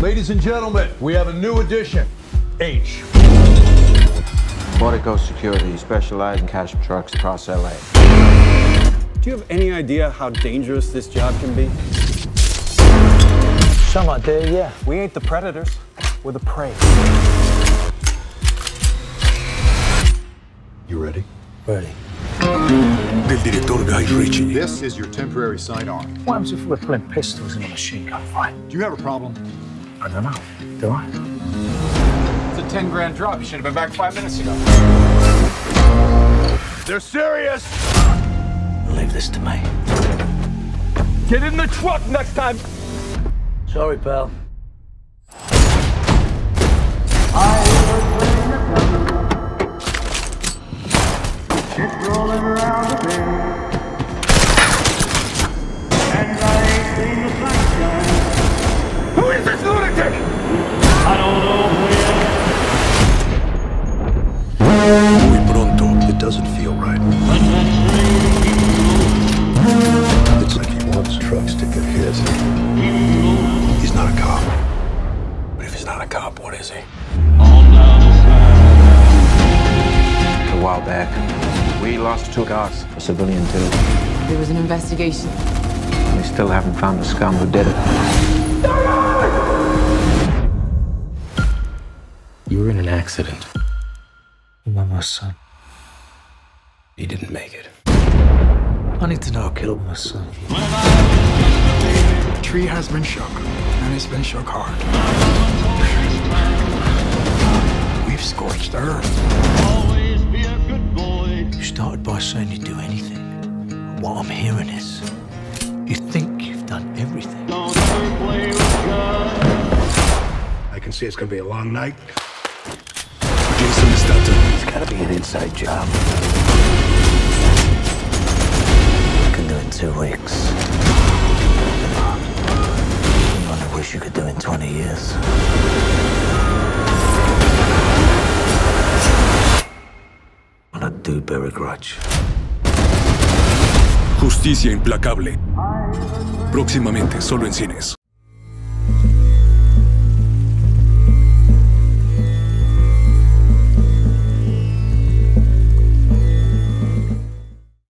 Ladies and gentlemen, we have a new addition. H. Fortico Security specialize in cash trucks across LA. Do you have any idea how dangerous this job can be? Some idea, yeah. We ain't the predators, we're the prey. You ready? Ready. Del director Guy Ritchie. This is your temporary sidearm. What happens if we're pulling pistols in a machine gun fight? Do you have a problem? I don't know. Do I? It's a 10 grand drop. You should have been back five minutes ago. They're serious! Leave this to me. Get in the truck next time! Sorry, pal. Cop, he? A while back, we lost two guards, a civilian too. There was an investigation. We still haven't found the scum who did it. You were in an accident. Remember my son? He didn't make it. I need to know who killed my son. Tree has been shook, and it's been shook hard. We've scorched earth. You started by saying you'd do anything. What I'm hearing is, you think you've done everything. I can see it's gonna be a long night. Jason Statham. It's gotta be an inside job. You can do it in two weeks. You wish you could do it in 20 years. Justicia implacable. Próximamente, solo en cines.